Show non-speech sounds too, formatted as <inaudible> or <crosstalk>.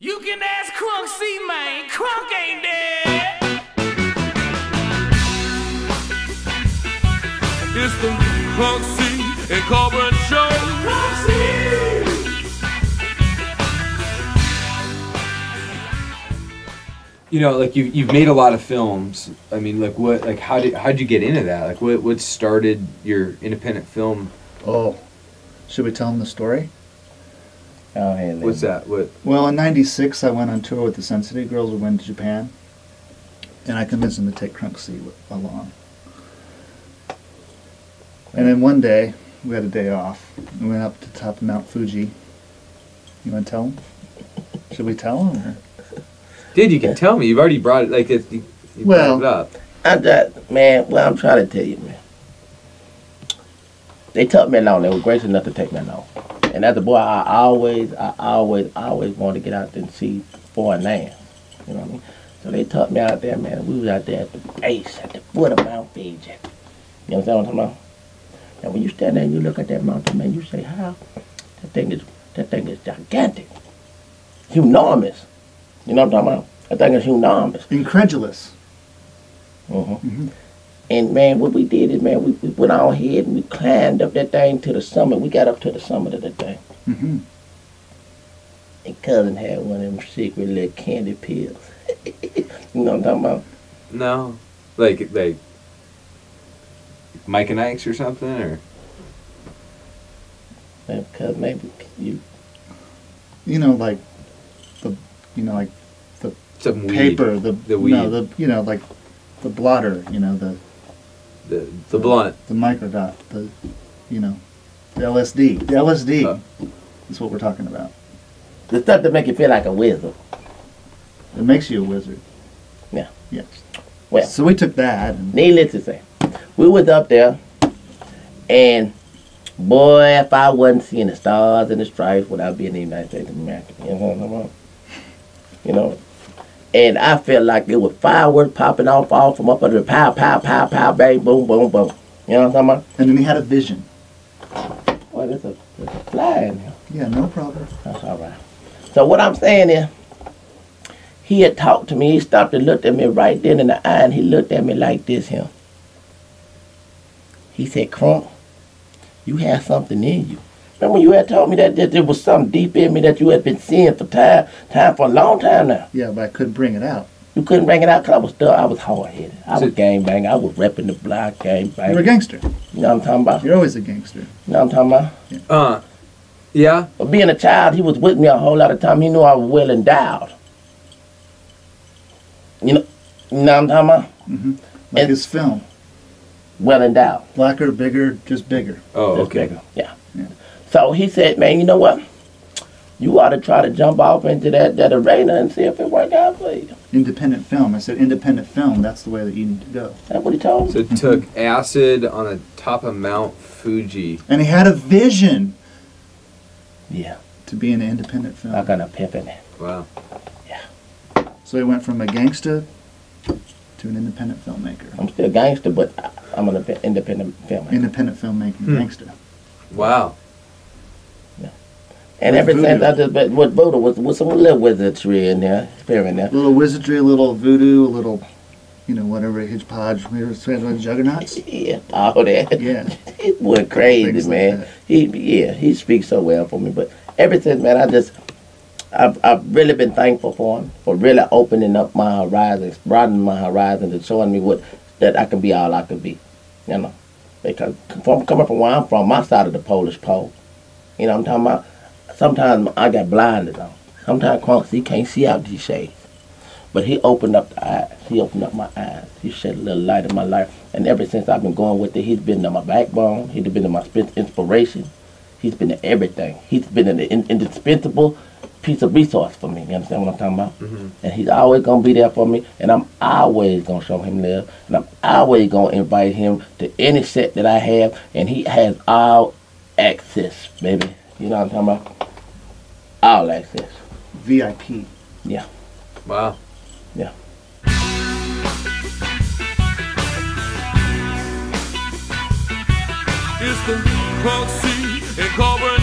You can ask Crunk C, man. Crunk ain't dead. It's the Crunk C and Colburn Show. Crunk C. You know, like you you've made a lot of films. I mean, like what, like how did how'd you get into that? Like what what started your independent film? Oh, should we tell them the story? Oh, hey, What's that? What? Well, in '96, I went on tour with the Sun City Girls. We went to Japan, and I convinced them to take Crunk C wi- along. And then one day, we had a day off. We went up to the top of Mount Fuji. You want to tell them? Should we tell them? Or? Dude, you can tell me. You've already brought it. Like it, you, you Well- brought it up. I got man, well, I'm trying to tell you, man. They took me along. They were gracious enough to take me along. And as a boy, I always, I always, always wanted to get out there and see foreign lands. You know what I mean? So they took me out there, man. We was out there at the base, at the foot of Mount Fuji. You understand what I'm talking about? And when you stand there and you look at that mountain, man, you say, how? That thing is, that thing is gigantic. Enormous. You know what I'm talking about? That thing is enormous. Incredulous. Mhm. And man, what we did is, man, we, we went on ahead and we climbed up that thing to the summit. We got up to the summit of that thing. hmm And cousin had one of them secret little candy pills. <laughs> you know what I'm talking about? No, like like Mike and Ike's or something, or cause maybe you You know, like the, you know, like some weed. paper, the, The no, the, you know, like the blotter, you know, the the the blunt. the microdot, the, you know, the LSD. The LSD Oh. Uh-huh. is what we're talking about. the stuff that make you feel like a wizard. It makes you a wizard. Yeah. Yes. Well. so we took that and Needless to say, we was up there, and boy, if I wasn't seeing the stars and the stripes without being in the United States of America, you know what I'm? You know, and I felt like it was fireworks popping off all from up under the pow, pow, pow, pow, bang, boom, boom, boom. You know what I'm talking about? and then he had a vision. Well, there's a, there's a fly in here. Yeah, no problem. That's all right. So what I'm saying is, he had talked to me. He stopped and looked at me right then in the eye, and he looked at me like this here. He said, Crump, you have something in you. Remember you had told me that, that there was something deep in me that you had been seeing for time, time for a long time now. Yeah, but I couldn't bring it out. You couldn't bring it out because I was still, I was hard headed. I So- was gang bang. I was repping the block gang bang. You're a gangster. You know what I'm talking about? You You're always a gangster. You know what I'm talking about? Uh, yeah. But being a child, he was with me a whole lot of time. He knew I was well endowed. You know, you know what I'm talking about? Mm-hmm. Like And- his film. Well endowed. Blacker, bigger, just bigger. Oh, Just okay. bigger. Yeah. Yeah. So he said, man, you know what? You ought to try to jump off into that, that arena and see if it work out for you. Independent film. I said independent film. That's the way that you need to go. That's what he told me. So it took acid on the top of Mount Fuji. And he had a vision Yeah. to be an independent film. I got an epiphany. Wow. Yeah. So he went from a gangster to an independent filmmaker. I'm still a gangster, but I- I'm an independent filmmaker. Independent filmmaking Hmm. gangster. Wow. And With ever since voodoo. I just been with Buddha, with, with some little wizardry in there, spirit in there. A little wizardry, a little voodoo, a little, you know, whatever, hodgepodge, we were saying about juggernauts. Yeah, all that. Yeah. <laughs> he went crazy, like man. that. he yeah, he speaks so well for me. But ever since, man, I just I've I've really been thankful for him for really opening up my horizons, broadening my horizons, and showing me what that I can be all I can be. You know, because from coming from where I'm from, my side of the Polish pole. You know what I'm talking about? Sometimes I got blinders on. Sometimes Crunk, he can't see out these shades. But he opened up the eyes. He opened up my eyes. He shed a little light in my life. And ever since I've been going with it, he's been to my backbone. He's been to my inspiration. He's been to everything. He's been an in- indispensable piece of resource for me. You understand what I'm talking about? Mhm. And he's always gonna be there for me. And I'm always gonna show him love. And I'm always gonna invite him to any set that I have. And he has all access, baby. You know what I'm talking about? All access. VIP. Yeah. Wow. It's the Crunk C and Colburn